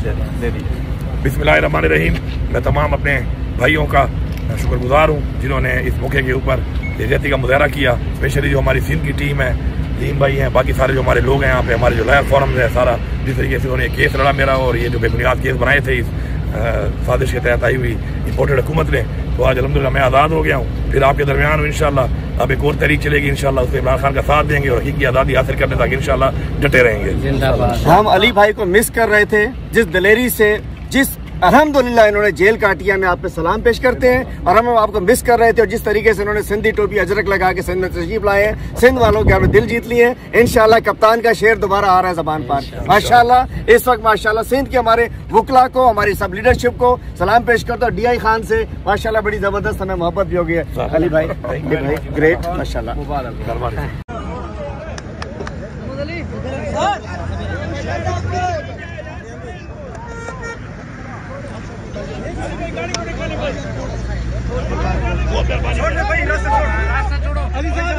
बिस्मिल्लाह रहीम मैं तमाम अपने भाइयों का शुक्रगुजार हूँ, जिन्होंने इस मौके के ऊपर यकजहती का मुजाहरा किया। स्पेशली जो हमारी सिंध की टीम है लीम भाई हैं, बाकी सारे जो हमारे लोग हैं, यहाँ पे हमारे जो लायर फॉरम है, सारा जिस तरीके से उन्होंने केस लड़ा मेरा और ये जो बेबुनियाद केस बनाए थे इस साजिश के तहत आई हुई इम्पोर्टेड हुकूमत ने तो आज अलहमदिल्ला मैं आज़ाद हो गया हूँ। फिर आपके दरमियान इन अब एक और तहरीक चलेगी इन उससे इमरान खान का साथ देंगे और हकी आज़ादी हासिल करने तक इन डटे रहेंगे। हम अली भाई को मिस कर रहे थे जिस दलेरी से जिस अहमदुल्ला इन्होंने जेल काटी है आप पे सलाम पेश करते हैं और हम आपको मिस कर रहे थे और जिस तरीके से इन्होंने सिंधी टोपी अजरक लगा के सिंध में तशरीफ़ लाए हैं सिंध वालों के आपने दिल जीत लिए हैं। इनशाला कप्तान का शेर दोबारा आ रहा है जबान पर। माशाल्लाह इस वक्त माशाल्लाह सिंध के हमारे वकला को हमारी सब लीडरशिप को सलाम पेश करते हो। डी आई खान से माशाला बड़ी ज़बरदस्त हमें मोहब्बत भी हो गई है। अली भाई ग्रेट माशाला छोड़ भाई रास्ता छोड़ो। अली साहब